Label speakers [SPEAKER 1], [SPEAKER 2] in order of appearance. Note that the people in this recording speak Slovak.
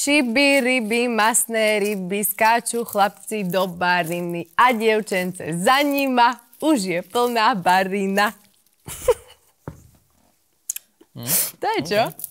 [SPEAKER 1] Šiby, ryby, masné ryby, skáču chlapci do bariny a dievčence za nima už je plná barina.
[SPEAKER 2] Hm?
[SPEAKER 1] To je čo? Okay.